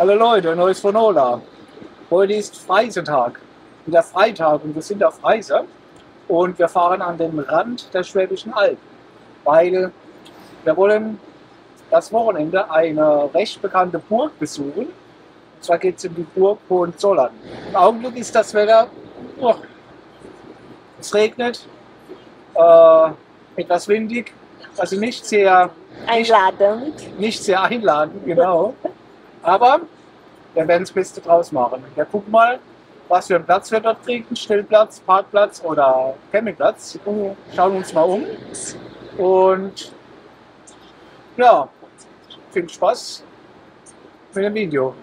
Hallo Leute, neues von Ola. Heute ist Freisetag, wieder Freitag und wir sind auf Reise und wir fahren an den Rand der Schwäbischen Alb, weil wir wollen das Wochenende eine recht bekannte Burg besuchen. Und zwar geht es um die Burg Hohenzollern. Im Augenblick ist das Wetter, oh, es regnet, äh, etwas windig, also nicht sehr Einladend. nicht, nicht sehr einladend, genau. Aber wir werden das Beste draus machen. Wir gucken mal, was für einen Platz wir dort kriegen. Stellplatz, Parkplatz oder Campingplatz. Schauen uns mal um. Und ja, viel Spaß mit dem Video.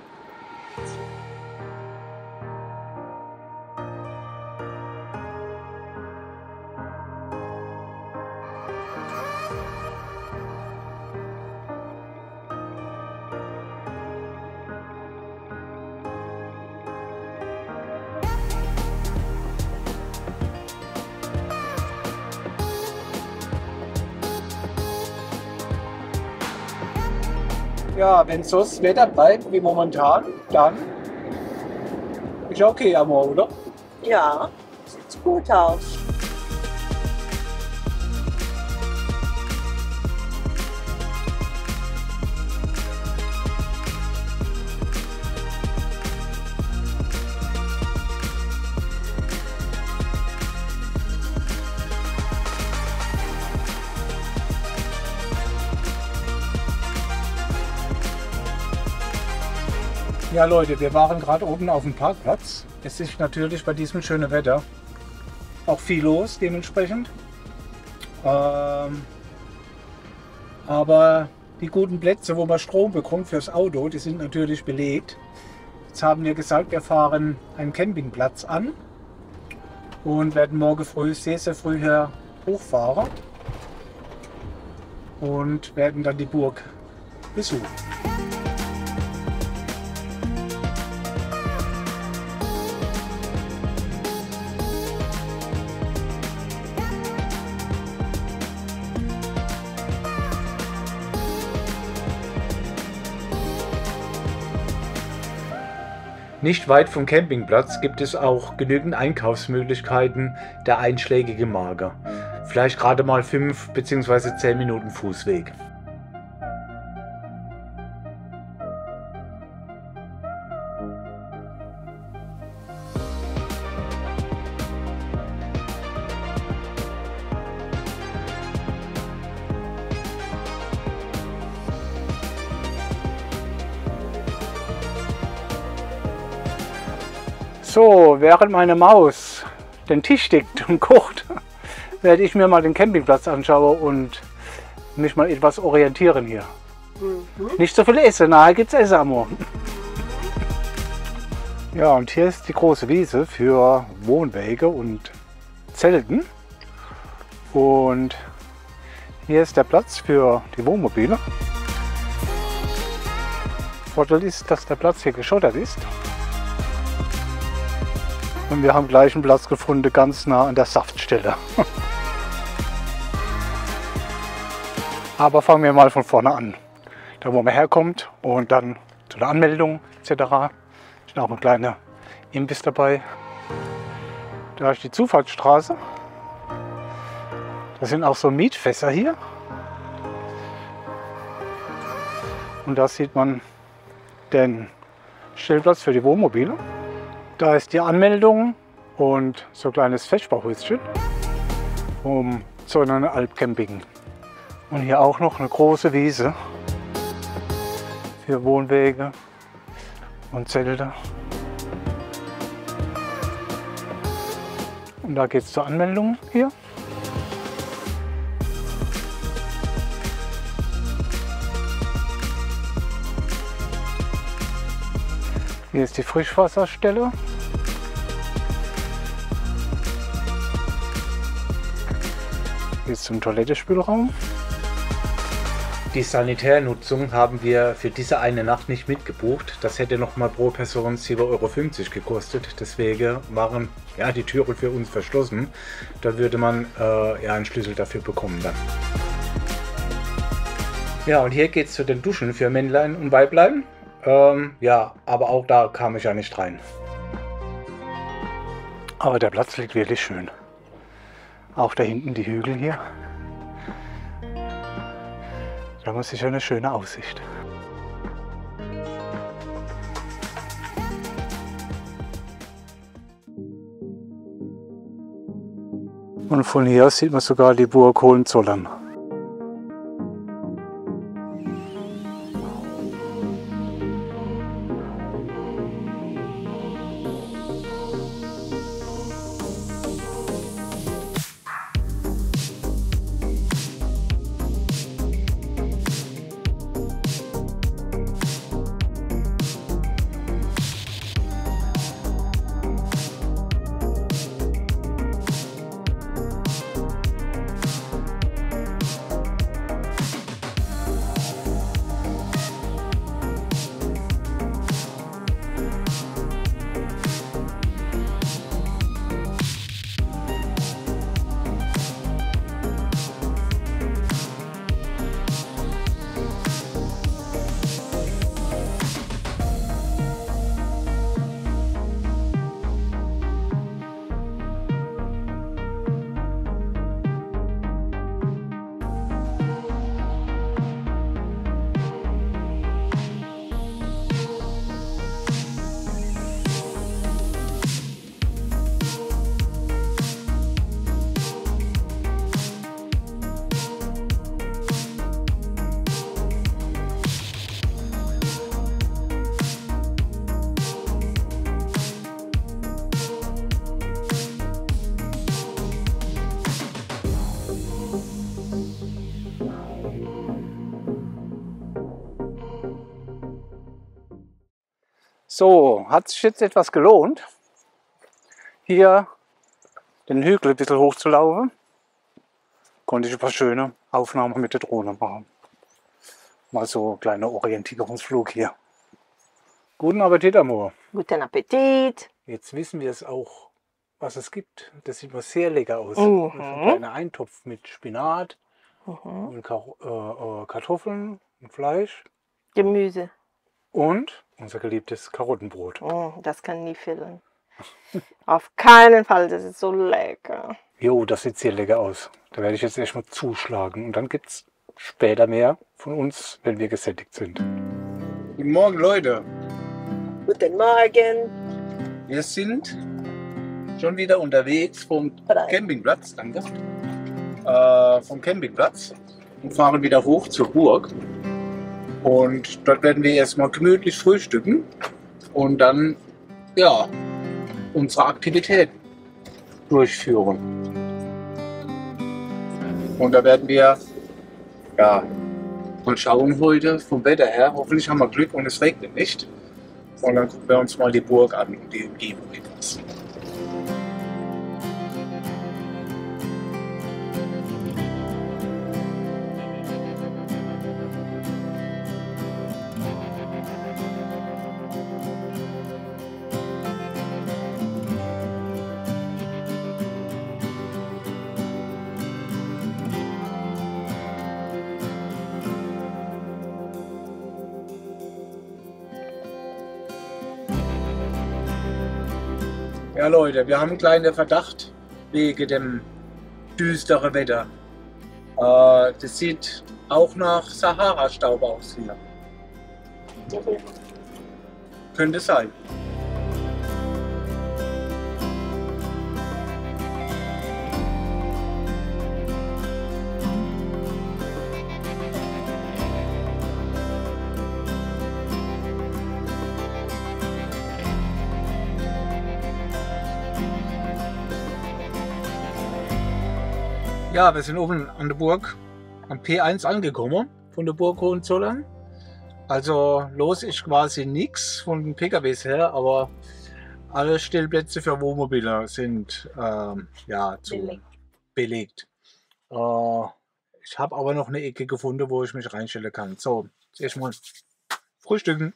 Ja, wenn so das Wetter bleibt wie momentan, dann ist ja okay, Amor, oder? Ja, sieht gut aus. Ja, Leute, wir waren gerade oben auf dem Parkplatz. Es ist natürlich bei diesem schönen Wetter auch viel los, dementsprechend. Ähm, aber die guten Plätze, wo man Strom bekommt fürs Auto, die sind natürlich belegt. Jetzt haben wir gesagt, wir fahren einen Campingplatz an und werden morgen früh sehr, sehr früh hier hochfahren und werden dann die Burg besuchen. Nicht weit vom Campingplatz gibt es auch genügend Einkaufsmöglichkeiten der einschlägigen Marke. Vielleicht gerade mal 5 bzw. 10 Minuten Fußweg. So, während meine Maus den Tisch deckt und kocht, werde ich mir mal den Campingplatz anschauen und mich mal etwas orientieren hier. Nicht so viel Essen, nahe gibt es Essen am Morgen. Ja, und hier ist die große Wiese für Wohnwege und Zelten. Und hier ist der Platz für die Wohnmobile. Vorteil ist, dass der Platz hier geschottert ist. Und wir haben gleich einen Platz gefunden, ganz nah an der Saftstelle. Aber fangen wir mal von vorne an. Da wo man herkommt und dann zu der Anmeldung etc. Ist auch ein kleiner Imbiss dabei. Da ist die Zufahrtsstraße. Das sind auch so Mietfässer hier. Und da sieht man den Stellplatz für die Wohnmobile. Da ist die Anmeldung und so ein kleines Feschbauhäuschen vom Zonnerne Alpcamping. Und hier auch noch eine große Wiese für Wohnwege und Zelte. Und da geht es zur Anmeldung hier. Hier ist die Frischwasserstelle. Hier ist zum Toilettespülraum. Die Sanitärnutzung haben wir für diese eine Nacht nicht mitgebucht. Das hätte nochmal pro Person 7,50 Euro gekostet. Deswegen waren ja, die Türen für uns verschlossen. Da würde man äh, ja einen Schlüssel dafür bekommen dann. Ja, und hier geht es zu den Duschen für Männlein und Weiblein. Ähm, ja, aber auch da kam ich ja nicht rein. Aber der Platz liegt wirklich schön. Auch da hinten die Hügel hier. Da muss ich eine schöne Aussicht. Und von hier sieht man sogar die Burg Hohenzollern. So, hat sich jetzt etwas gelohnt, hier den Hügel ein bisschen hochzulaufen. Konnte ich ein paar schöne Aufnahmen mit der Drohne machen. Mal so ein kleiner Orientierungsflug hier. Guten Appetit, Amor. Guten Appetit. Jetzt wissen wir es auch, was es gibt. Das sieht mal sehr lecker aus. Mhm. Ein kleiner Eintopf mit Spinat Mhm. und äh, äh, Kartoffeln und Fleisch. Gemüse. Und unser geliebtes Karottenbrot. Mm, das kann nie fehlen. Auf keinen Fall, das ist so lecker. Jo, das sieht sehr lecker aus. Da werde ich jetzt erstmal zuschlagen. Und dann gibt es später mehr von uns, wenn wir gesättigt sind. Guten Morgen, Leute. Guten Morgen. Wir sind schon wieder unterwegs vom. Campingplatz, danke. Äh, vom Campingplatz und fahren wieder hoch zur Burg. Und dort werden wir erstmal gemütlich frühstücken und dann, ja, unsere Aktivität durchführen. Und da werden wir, ja, mal schauen heute vom Wetter her. Hoffentlich haben wir Glück und es regnet nicht. Und dann gucken wir uns mal die Burg an und die Umgebung etwas. Ja Leute, wir haben einen kleinen Verdacht wegen dem düsteren Wetter. Äh, das sieht auch nach Sahara-Staub aus hier. Könnte sein. Ja, wir sind oben an der Burg am P1 angekommen von der Burg Hohenzollern. Also los ist quasi nichts von den PKWs her, aber alle Stellplätze für Wohnmobile sind ähm, ja, zu Belegt. belegt. Äh, ich habe aber noch eine Ecke gefunden, wo ich mich reinstellen kann. So, erstmal frühstücken.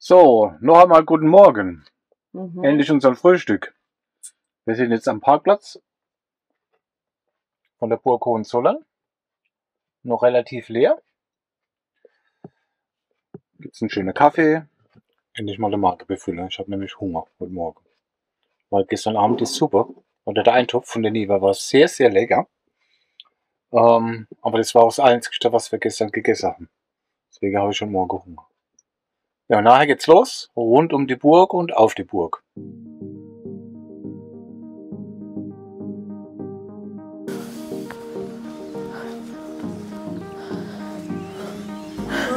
So, noch einmal guten Morgen. Mhm. Endlich unser Frühstück. Wir sind jetzt am Parkplatz von der Burg Hohenzollern. Noch relativ leer. Gibt's einen schönen Kaffee, endlich mal den Magen befüllen. Ich habe nämlich Hunger heute Morgen. Weil gestern Abend die Suppe oder der Eintopf von der Niva war sehr, sehr lecker. Ähm, aber das war auch das Einzige, was wir gestern gegessen haben. Deswegen habe ich schon morgen Hunger. Ja, und nachher geht's los, rund um die Burg und auf die Burg.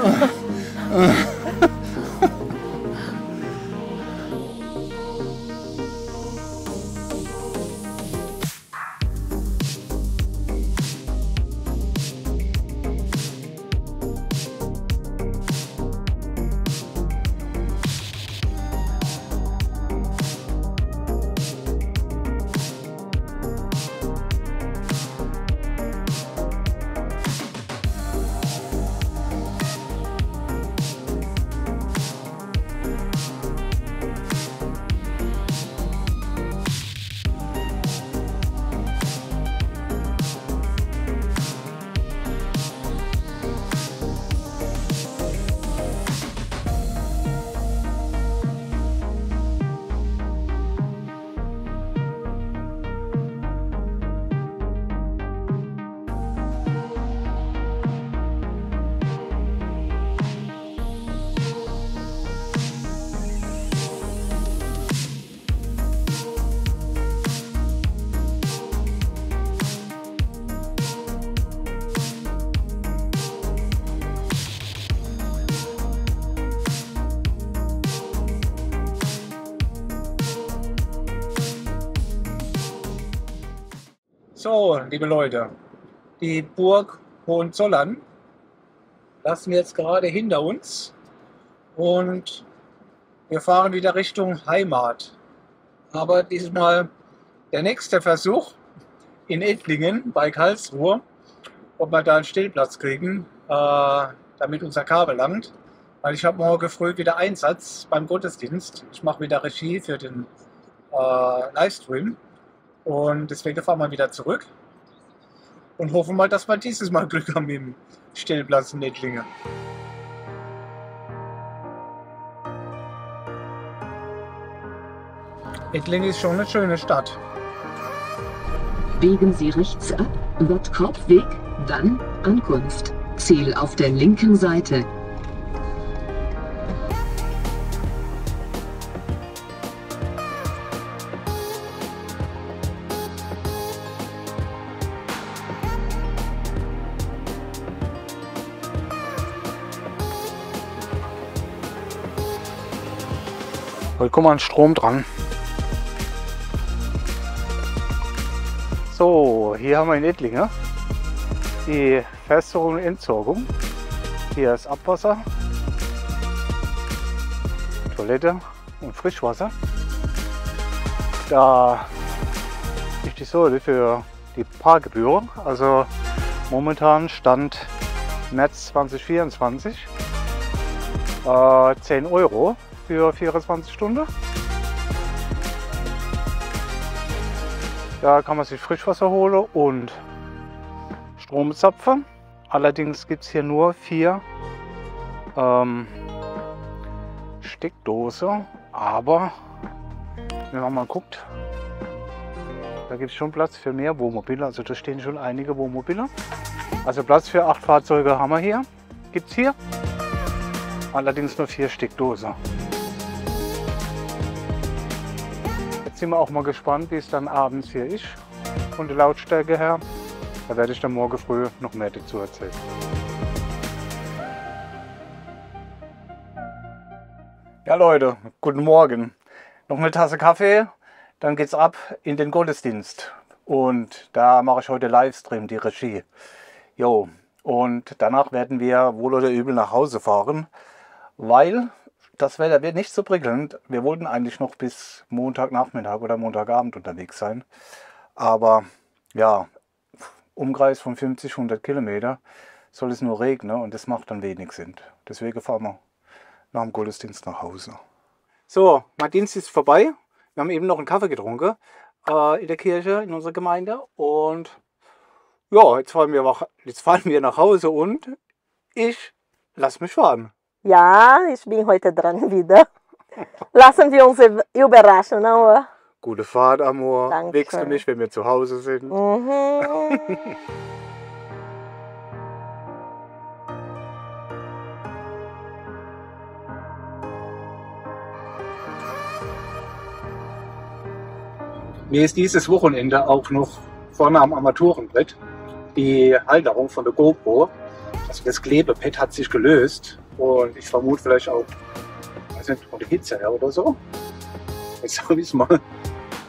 嗯 So, liebe Leute, die Burg Hohenzollern lassen wir jetzt gerade hinter uns und wir fahren wieder Richtung Heimat. Aber diesmal der nächste Versuch in Ettlingen bei Karlsruhe, ob wir da einen Stillplatz kriegen, äh, damit unser Kabel langt. Weil ich habe morgen früh wieder Einsatz beim Gottesdienst. Ich mache wieder Regie für den äh, Livestream. Und deswegen fahren wir wieder zurück und hoffen mal, dass wir dieses Mal Glück haben im Stellplatz in Ettlingen. Ettlingen ist schon eine schöne Stadt. Biegen Sie rechts ab, wird Korbweg, dann Ankunft. Ziel auf der linken Seite. Heute kommt mal ein Strom dran. So, hier haben wir in Ettlinge die Fässerung und Entsorgung. Hier ist Abwasser, Toilette und Frischwasser. Da ist die Säule für die Parkgebühr. Also momentan Stand März 2024 äh, 10 Euro für 24 Stunden. Da kann man sich Frischwasser holen und Strom zapfen. Allerdings gibt es hier nur vier ähm, Steckdose. Aber wenn man mal guckt, da gibt es schon Platz für mehr Wohnmobile. Also da stehen schon einige Wohnmobile. Also Platz für acht Fahrzeuge haben wir hier. Gibt es hier. Allerdings nur vier Steckdosen. Sind wir auch mal gespannt, wie es dann abends hier ist. Von der Lautstärke her. Da werde ich dann morgen früh noch mehr dazu erzählen. Ja Leute, guten Morgen. Noch eine Tasse Kaffee, dann geht's ab in den Gottesdienst. Und da mache ich heute Livestream, die Regie. Jo, und danach werden wir wohl oder übel nach Hause fahren, weil das Wetter wird nicht so prickelnd. Wir wollten eigentlich noch bis Montagnachmittag oder Montagabend unterwegs sein. Aber ja, Umkreis von 50, 100 Kilometer soll es nur regnen und das macht dann wenig Sinn. Deswegen fahren wir nach dem Gottesdienst nach Hause. So, mein Dienst ist vorbei. Wir haben eben noch einen Kaffee getrunken äh, in der Kirche, in unserer Gemeinde. Und ja, jetzt fahren wir, jetzt fahren wir nach Hause und ich lasse mich fahren. Ja, ich bin heute dran wieder. Lassen wir uns überraschen, aber. Gute Fahrt, Amor. Danke. Wächst du mich, wenn wir zu Hause sind? Mhm. Mir ist dieses Wochenende auch noch vorne am Armaturenbrett die Halterung von der GoPro, also das Klebepad hat sich gelöst und ich vermute vielleicht auch, weiß nicht, von der Hitze her oder so. Jetzt habe ich es mal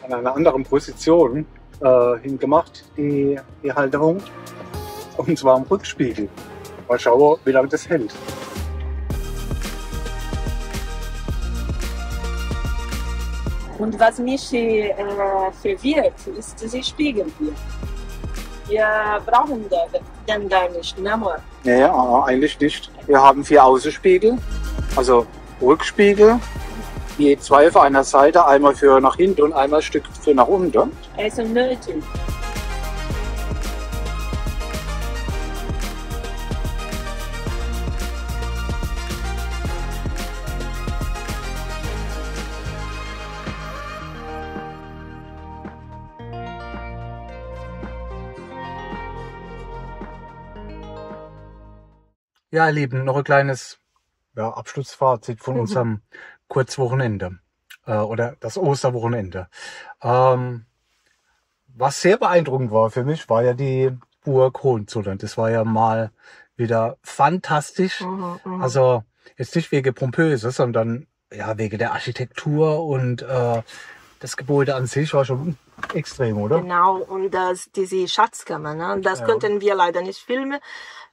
an einer anderen Position äh, hingemacht, die, die Halterung. Und zwar am Rückspiegel. Mal schauen, wie lange das hält. Und was mich äh, verwirrt, ist dieser Spiegel hier. Wir brauchen den- gar nicht, ne? Nee, äh, eigentlich nicht. Wir haben vier Außenspiegel, also Rückspiegel, je zwei auf einer Seite, einmal für nach hinten und einmal ein Stück für nach unten. Also nötig. Ja, ihr Lieben, noch ein kleines ja, Abschlussfazit von Mhm. unserem Kurzwochenende äh, oder das Osterwochenende. Ähm, was sehr beeindruckend war für mich, war ja die Burg Hohenzollern. Das war ja mal wieder fantastisch. Mhm, mhm. Also jetzt nicht wegen Pompöse, sondern ja wegen der Architektur und äh, das Gebäude an sich war schon extrem, oder? Genau, und das, diese Schatzkammer, ne? das Ja. könnten wir leider nicht filmen,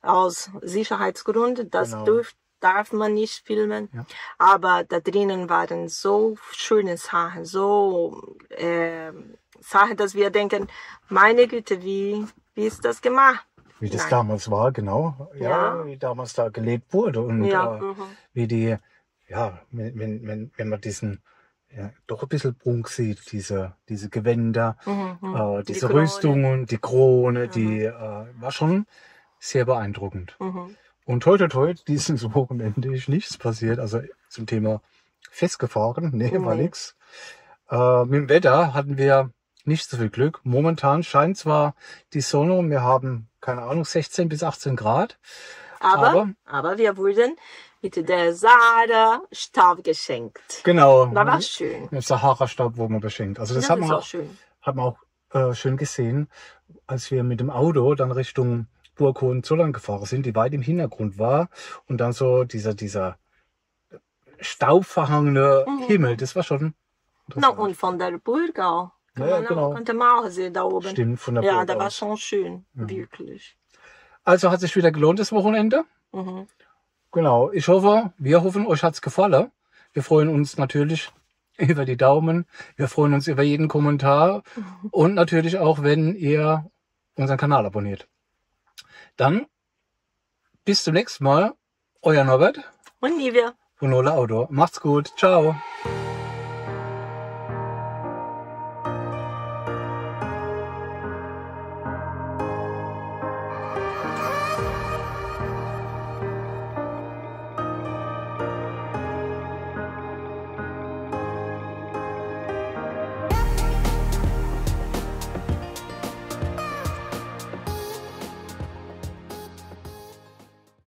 aus Sicherheitsgründen. Das Genau. dürf, darf man nicht filmen. Ja. Aber da drinnen waren so schöne Sachen, so äh, Sachen, dass wir denken, meine Güte, wie, wie ist das gemacht? Wie das Nein. damals war, genau. Ja, Ja. wie damals da gelebt wurde und Ja, äh, mhm. wie die, ja, wenn, wenn, wenn, man diesen, ja, doch ein bisschen Prunk sieht, diese, diese Gewänder, Mhm, mhm. äh, Die diese Krone. Rüstungen, die Krone, die äh, war schon sehr beeindruckend. Mhm. Und heute, heute, dieses Wochenende ist nichts passiert, also zum Thema festgefahren, nee, war Nee. nix. Äh, mit dem Wetter hatten wir nicht so viel Glück. Momentan scheint zwar die Sonne und wir haben, keine Ahnung, 16 bis 18 Grad. Aber, Aber- aber, wir wurden mit der Sarah Stab geschenkt. Genau. Da war schön. Mit Sahara-Staub wurden wir beschenkt. Also das Ja, hat man auch schön. hat man auch äh, schön gesehen, als wir mit dem Auto dann Richtung Burg Hohenzollern gefahren sind, die weit im Hintergrund war und dann so dieser, dieser staubverhangene Mhm. Himmel, das war schon Na, und von der Burg auch. Kann Ja, man genau. auch, konnte man auch sehen da oben. Stimmt, von der ja, Burg da war schon schön, Mhm. wirklich. Also hat sich wieder gelohnt das Wochenende. Mhm. Genau. Ich hoffe, wir hoffen, euch hat's gefallen. Wir freuen uns natürlich über die Daumen. Wir freuen uns über jeden Kommentar und natürlich auch, wenn ihr unseren Kanal abonniert. Dann bis zum nächsten Mal. Euer Norbert Und Nivea. von Nola Auto. Macht's gut. Ciao.